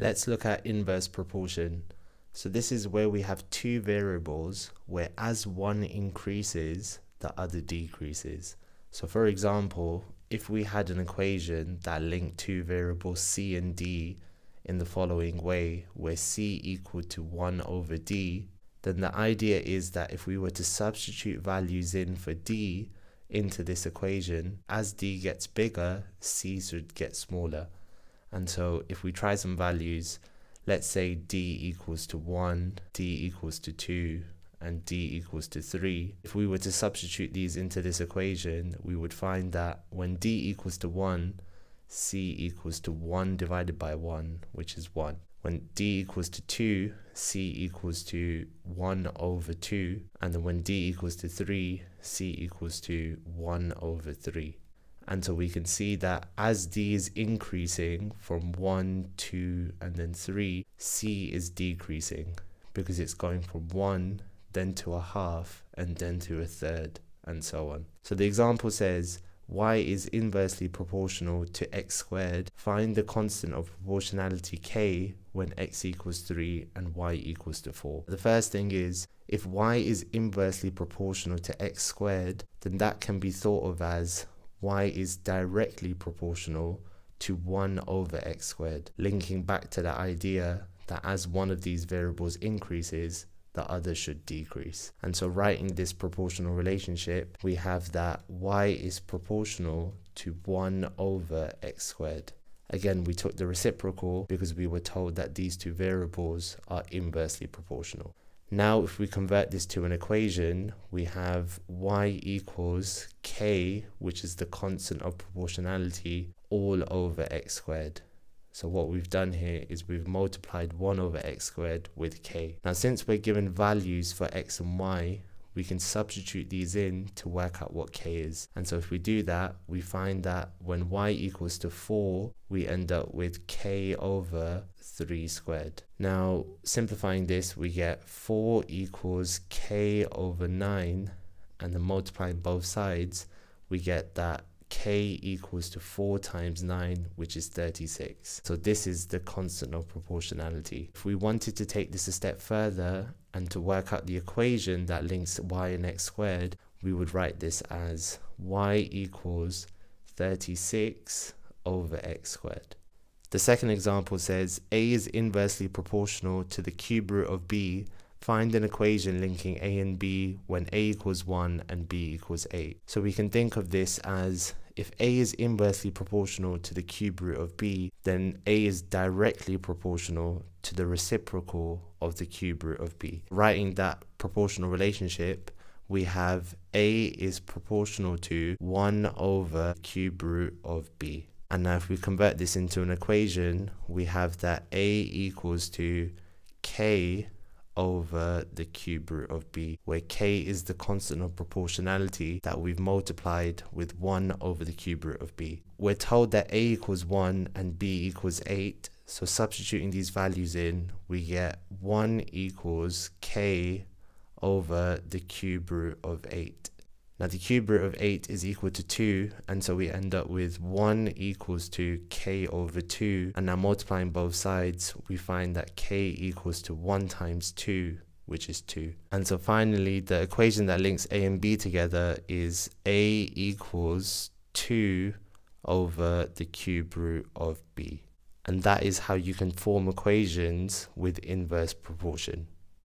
Let's look at inverse proportion. So this is where we have two variables where as one increases, the other decreases. So for example, if we had an equation that linked two variables c and d in the following way, where c equal to 1 over d, then the idea is that if we were to substitute values in for d into this equation, as d gets bigger, c should get smaller. And so if we try some values, let's say d equals to 1, d equals to 2, and d equals to 3. If we were to substitute these into this equation, we would find that when d equals to 1, c equals to 1 divided by 1, which is 1. When d equals to 2, c equals to 1 over 2. And then when d equals to 3, c equals to 1 over 3. And so we can see that as d is increasing from 1, 2, and then 3, c is decreasing because it's going from 1, then to a half, and then to a third, and so on. So the example says, y is inversely proportional to x squared. Find the constant of proportionality k when x equals 3 and y equals to 4. The first thing is, if y is inversely proportional to x squared, then that can be thought of as y is directly proportional to 1 over x squared, linking back to the idea that as one of these variables increases, the other should decrease. And so writing this proportional relationship, we have that y is proportional to 1 over x squared. Again, we took the reciprocal because we were told that these two variables are inversely proportional. Now, if we convert this to an equation, we have y equals k, which is the constant of proportionality, all over x squared. So what we've done here is we've multiplied 1 over x squared with k. Now since we're given values for x and y, we can substitute these in to work out what k is. And so if we do that, we find that when y equals to 4, we end up with k over 3 squared. Now simplifying this, we get 4 equals k over 9, and then multiplying both sides, we get that k equals to 4 times 9, which is 36. So this is the constant of proportionality. If we wanted to take this a step further and to work out the equation that links y and x squared, we would write this as y equals 36 over x squared. The second example says a is inversely proportional to the cube root of b Find an equation linking a and b when a equals 1 and b equals 8. So we can think of this as if a is inversely proportional to the cube root of b, then a is directly proportional to the reciprocal of the cube root of b. Writing that proportional relationship, we have a is proportional to 1 over cube root of b. And now if we convert this into an equation, we have that a equals to k over the cube root of b, where k is the constant of proportionality that we've multiplied with 1 over the cube root of b. We're told that a equals 1 and b equals 8, so substituting these values in, we get 1 equals k over the cube root of 8. Now the cube root of 8 is equal to 2 and so we end up with 1 equals to k over 2 and now multiplying both sides we find that k equals to 1 times 2 which is 2. And so finally the equation that links a and b together is a equals 2 over the cube root of b. And that is how you can form equations with inverse proportion.